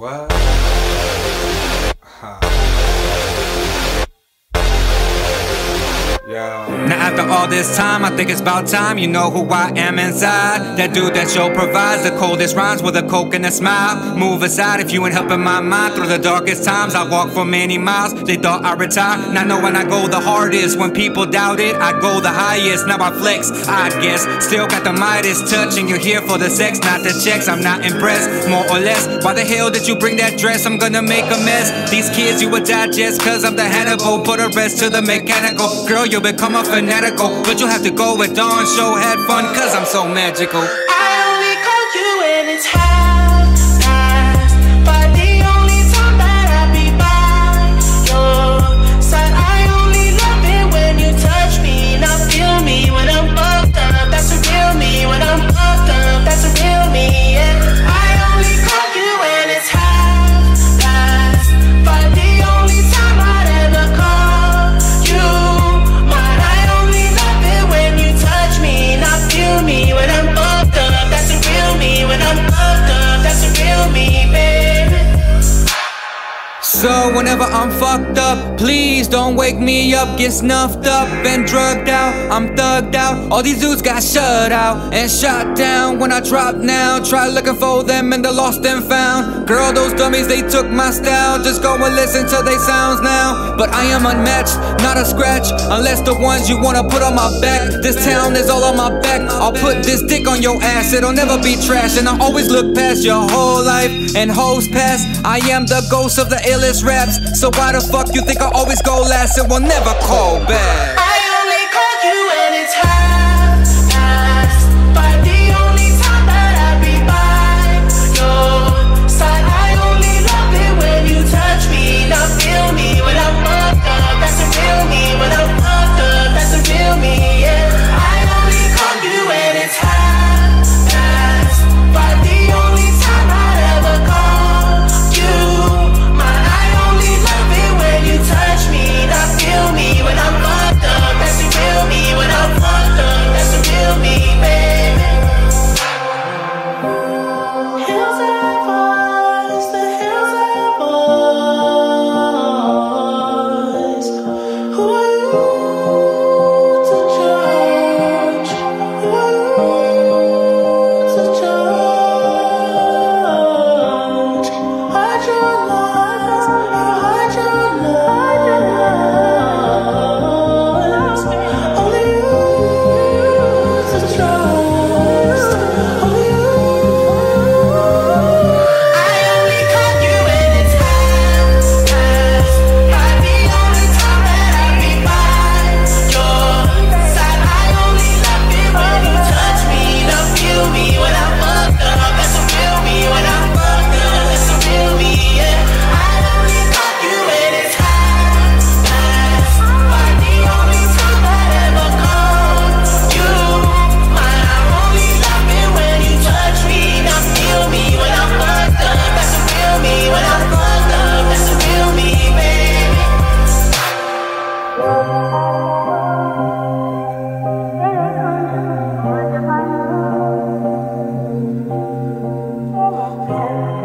What? Now after all this time, I think it's about time you know who I am inside. That dude that show provides the coldest rhymes with a coke and a smile. Move aside if you ain't helping my mind through the darkest times. I walk for many miles. They thought I retire. Now know when I go the hardest. When people doubt it, I go the highest. Now I flex, I guess. Still got the Midas touch, and you're here for the sex, not the checks. I'm not impressed, more or less. Why the hell did you bring that dress? I'm gonna make a mess. These kids you would digest, cause I'm the Hannibal. Put a rest to the mechanical. Girl, you'll become a fanatical. But you'll have to go with Dawn Show. Had fun, cause I'm so magical. I So whenever I'm fucked up, please don't wake me up. Get snuffed up and drugged out. I'm thugged out. All these dudes got shut out and shot down. When I drop now, try looking for them and they're lost and found. Girl, those dummies they took my style. Just go and listen to they sounds now. But I am unmatched, not a scratch. Unless the ones you wanna put on my back. This town is all on my back. I'll put this dick on your ass. It'll never be trash. And I always look past your whole life and hoes past. I am the ghost of the illest raps. So why the fuck you think I always go last and will never call back? Lord.